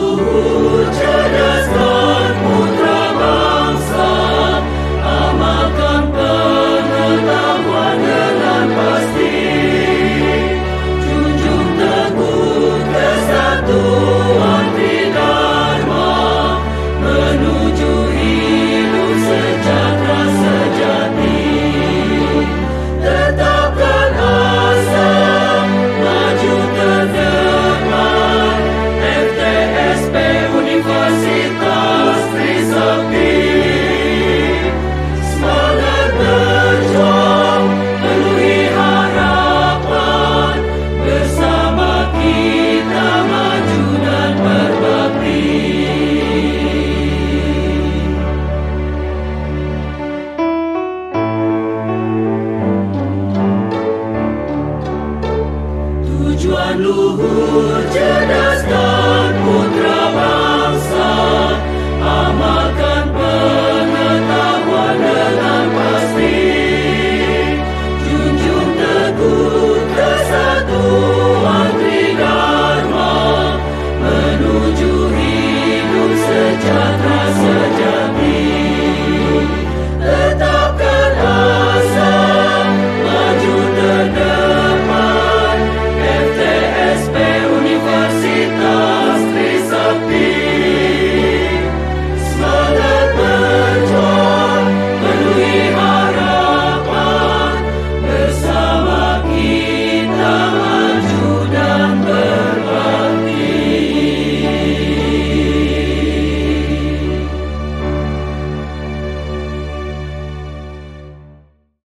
Senhor. tujuan luhur cerdas dan